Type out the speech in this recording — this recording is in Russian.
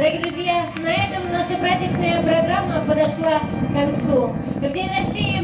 Дорогие друзья, на этом наша праздничная программа подошла к концу. В День России